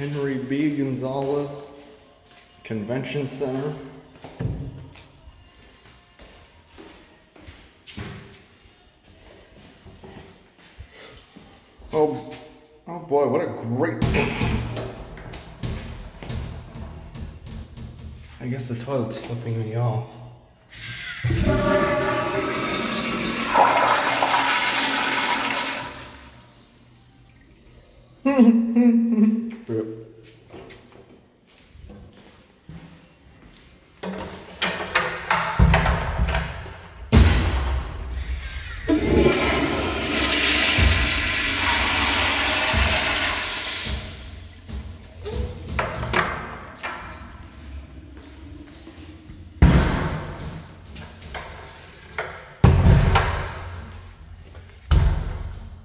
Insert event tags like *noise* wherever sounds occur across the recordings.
Henry B. Gonzalez Convention Center. Oh, oh boy, what a great. I guess the toilet's flipping me off. *laughs*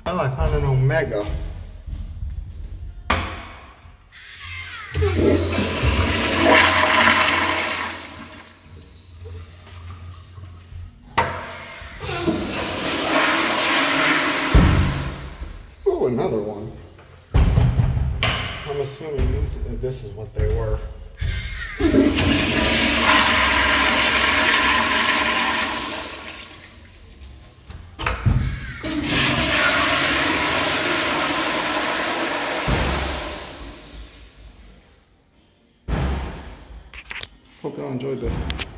Oh, I found an Omega. Another one. I'm assuming these, uh, this is what they were. Hope y'all enjoyed this.